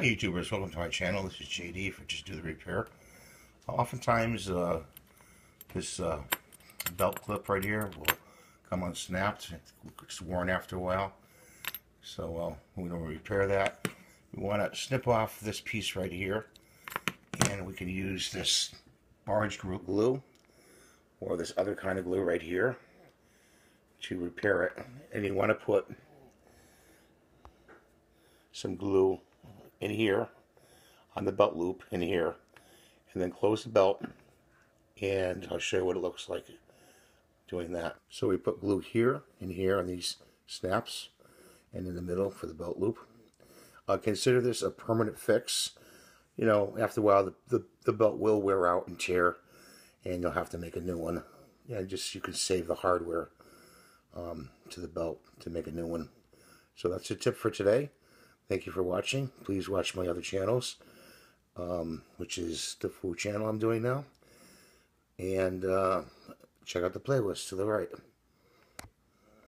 YouTubers, welcome to my channel. This is JD for Just Do the Repair. Oftentimes uh, this uh, belt clip right here will come unsnapped. It's worn after a while. So uh, we're going to repair that. We want to snip off this piece right here and we can use this barge glue or this other kind of glue right here to repair it. And you want to put some glue in here on the belt loop in here and then close the belt and I'll show you what it looks like doing that. So we put glue here and here on these snaps and in the middle for the belt loop. Uh, consider this a permanent fix. You know, after a while the, the, the belt will wear out and tear and you'll have to make a new one. Yeah, just you can save the hardware um, to the belt to make a new one. So that's a tip for today. Thank you for watching. Please watch my other channels, um, which is the full channel I'm doing now. And uh, check out the playlist to the right.